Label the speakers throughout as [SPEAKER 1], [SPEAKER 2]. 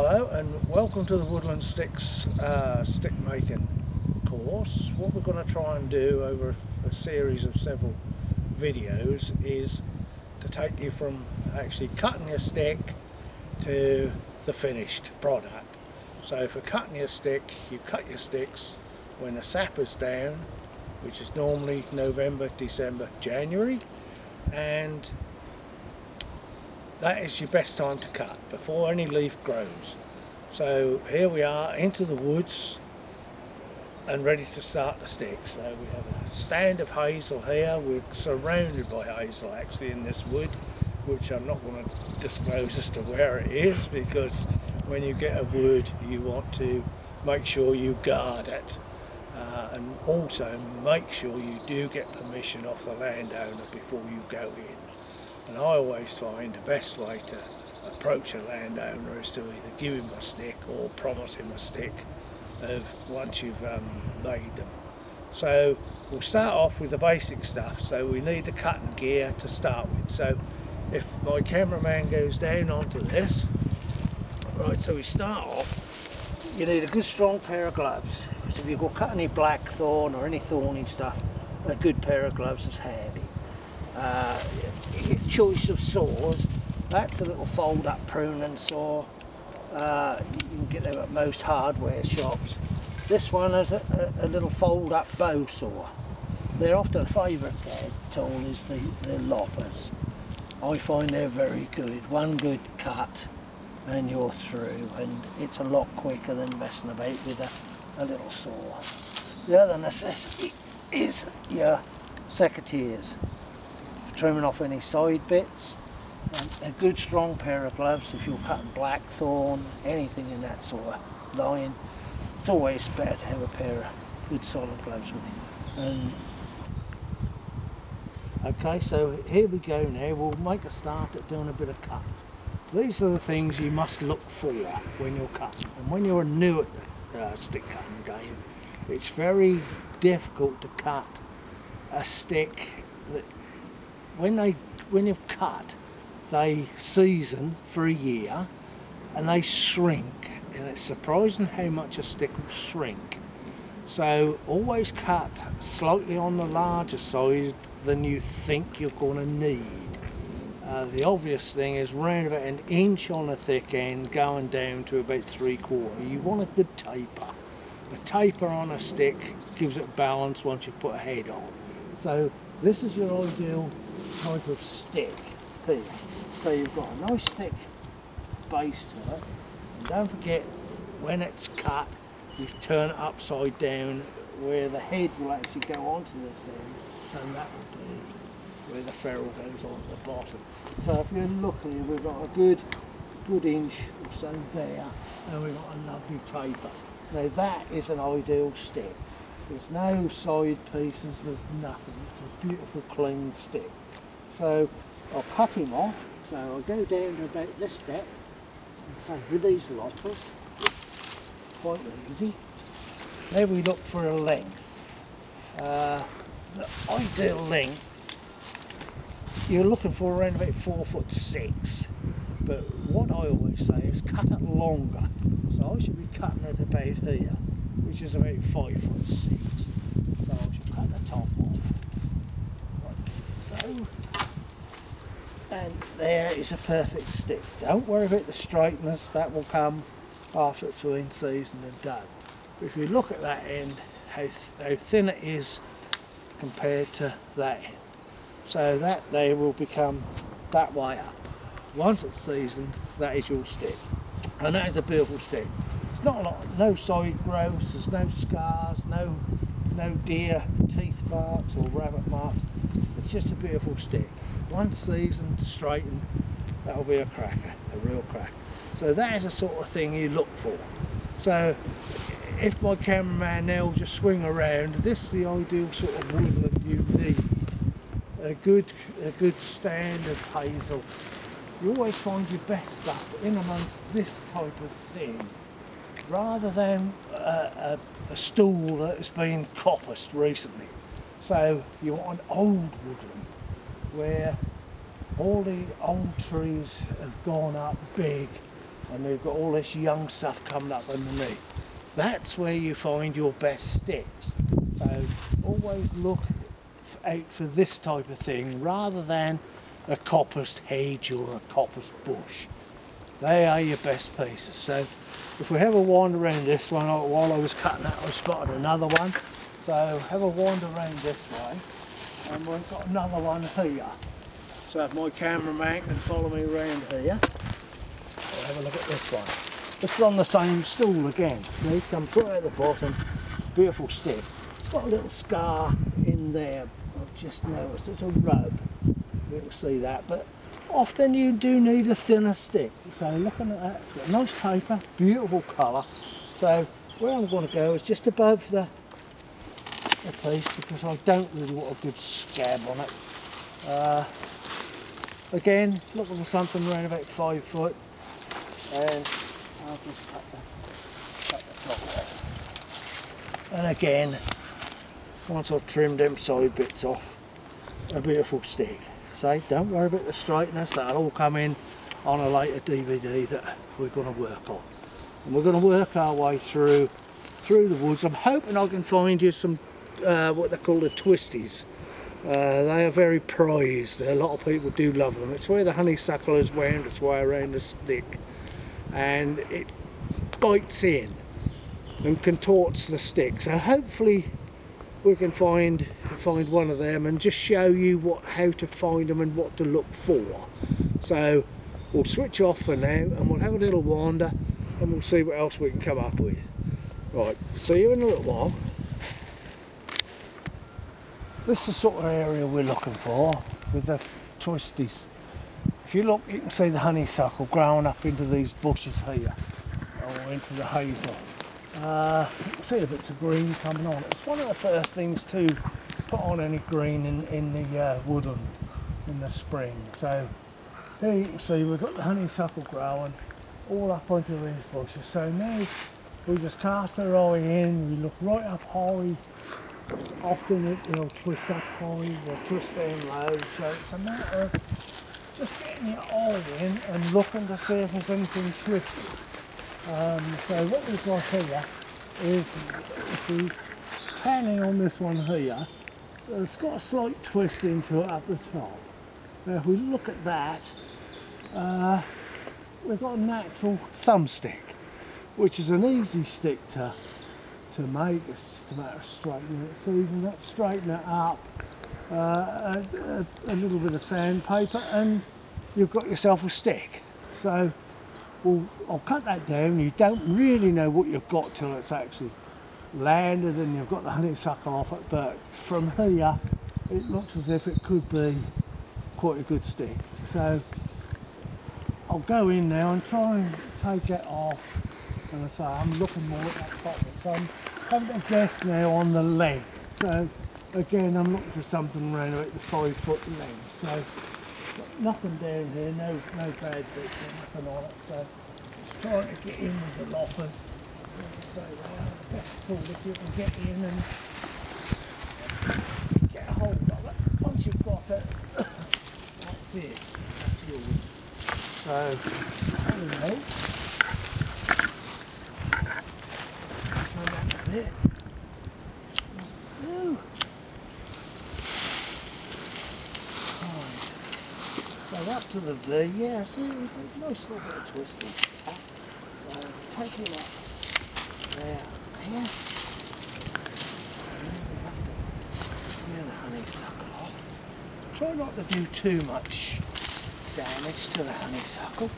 [SPEAKER 1] Hello and welcome to the Woodland Sticks uh, stick making course. What we're going to try and do over a series of several videos is to take you from actually cutting your stick to the finished product. So for cutting your stick, you cut your sticks when the sap is down, which is normally November, December, January, and that is your best time to cut before any leaf grows. So here we are into the woods and ready to start the sticks so we have a stand of hazel here. We're surrounded by hazel actually in this wood which I'm not going to disclose as to where it is because when you get a wood you want to make sure you guard it. Uh, and also make sure you do get permission off the landowner before you go in and I always find the best way to approach a landowner is to either give him a stick or promise him a stick of once you've um, made them. So we'll start off with the basic stuff. So we need the cutting gear to start with. So if my cameraman goes down onto this, right, so we start off, you need a good strong pair of gloves. So if you've got cut any blackthorn or any thorny stuff, a good pair of gloves is handy uh, choice of saws. That's a little fold up pruning saw. Uh, you can get them at most hardware shops. This one is a, a, a little fold up bow saw. Their often a favourite tool is the, the loppers. I find they're very good. One good cut and you're through and it's a lot quicker than messing about with a, a little saw. The other necessity is your secateurs trimming off any side bits. A good strong pair of gloves if you're cutting blackthorn, anything in that sort of line. It's always better to have a pair of good solid gloves with you. Okay, so here we go now. We'll make a start at doing a bit of cut. These are the things you must look for when you're cutting. And when you're new at the uh, stick cutting game, it's very difficult to cut a stick that when they when you've cut they season for a year and they shrink and it's surprising how much a stick will shrink. So always cut slightly on the larger side than you think you're going to need. Uh, the obvious thing is round about an inch on the thick end going down to about three quarter you want a good taper. A taper on a stick gives it balance once you put a head on. So this is your ideal type of stick here. So you've got a nice thick base to it. And don't forget, when it's cut, you turn it upside down where the head will actually go onto this end. And that will be where the ferrule goes on at the bottom. So if you're lucky, we've got a good, good inch or so there. And we've got a lovely taper. Now that is an ideal stick. There's no side pieces, there's nothing. It's a beautiful clean stick. So I'll cut him off. So I'll go down to about this depth. So with these loppers, quite easy. Now we look for a length. Uh, the ideal length, you're looking for around about four foot six. But what I always say is cut it longer. So I should be cutting it about here, which is about five foot six. So I cut the top off. Like so and there is a perfect stick. Don't worry about the straightness, that will come after it's been seasoned and done. But if you look at that end, how, th how thin it is compared to that end. So that they will become that way up. Once it's seasoned, that is your stick. And that is a beautiful stick. It's not a lot, no side growths, there's no scars, no no deer teeth marks or rabbit marks. It's just a beautiful stick once seasoned, straightened, that'll be a cracker, a real cracker. So that is the sort of thing you look for. So if my cameraman now just swing around, this is the ideal sort of woodland you need. A good, a good stand of hazel. You always find your best stuff in amongst this type of thing, rather than a, a, a stool that has been coppiced recently. So you want an old woodland where all the old trees have gone up big and they've got all this young stuff coming up underneath. That's where you find your best sticks. So always look out for this type of thing rather than a coppiced hedge or a coppiced bush. They are your best pieces. So if we have a wander around this one, while I was cutting that I spotted another one. So have a wander around this way and we've got another one here. So if my cameraman can follow me around here, I'll have a look at this one. This is on the same stool again. See, comes right at the bottom, beautiful stick. It's got a little scar in there, I've just noticed, it's a rub. You can see that, but often you do need a thinner stick. So looking at that, it's got a nice taper, beautiful colour. So where I'm going to go is just above the, the piece because I don't really want a good scab on it. Uh, again, looking for something around about five foot and I'll just cut the, cut the top off. And again, once I've trimmed them side bits off, a beautiful stick. So don't worry about the straightness, that'll all come in on a later DVD that we're going to work on. And we're going to work our way through through the woods. I'm hoping I can find you some uh, what they call the twisties. Uh, they are very prized. A lot of people do love them. It's where the honeysuckle is wound its way around the stick and it bites in and contorts the stick. So hopefully we can find find one of them and just show you what how to find them and what to look for. So we'll switch off for now and we'll have a little wander and we'll see what else we can come up with. Right, see you in a little while. This is the sort of area we're looking for with the twisties. If you look, you can see the honeysuckle growing up into these bushes here, or into the hazel. Uh, see a bits of green coming on. It's one of the first things to put on any green in, in the uh, woodland in the spring. So there you can see we've got the honeysuckle growing all up onto these bushes. So now we just cast our eye in, we look right up high. Often it will twist up high, will twist down low. So it's a matter of just getting your eye in and looking to see if there's anything twisted. Um, so what we've got here is the panning on this one here. It's got a slight twist into it at the top. Now if we look at that, uh, we've got a natural thumbstick, which is an easy stick to to make. It's just a matter of straightening it, seasoning it, straighten it up, uh, a, a, a, little bit of sandpaper, and you've got yourself a stick. So we'll, I'll cut that down. You don't really know what you've got till it's actually landed and you've got the honeysuckle off it, but from here it looks as if it could be quite a good stick. So I'll go in now and try and take it off. And I say I'm looking more at that top. So I'm having a guess now on the leg. So again I'm looking for something around about the five foot length. So nothing down here, no no bad bits nothing on it. So just trying to get in with the loppers. So best tool if you can get in and get a hold of it. Once you've got it, that's it. That's yours. So anyway, up to the V, yeah, see, nice little bit of twisting. So take him up Try not to do too much damage to the honeysuckle.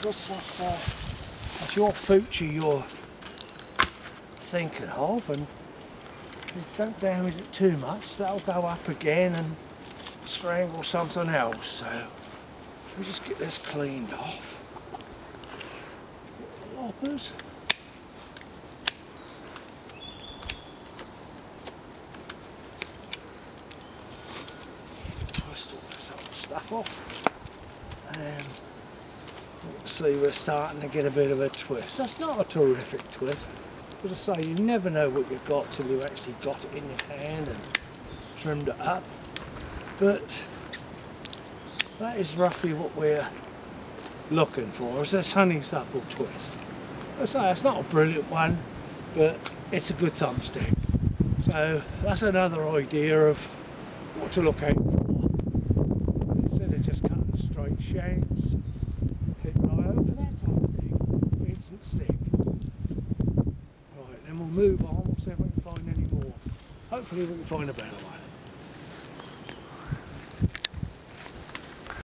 [SPEAKER 1] Because that's, uh, that's your future you're thinking of and don't damage it too much that'll go up again and strangle something else so we just get this cleaned off loppers twist all this old stuff off. Um, and see we're starting to get a bit of a twist. That's not a terrific twist. As I say you never know what you've got till you actually got it in your hand and trimmed it up. But that is roughly what we're looking for is this honeysuckle twist. As I say it's not a brilliant one, but it's a good thumbstick. So that's another idea of what to look out for. Instead of just cutting straight shanks, hit out for that type of thing. Instant stick. Right, then we'll move on, we'll see if we can find any more. Hopefully we can find a better one.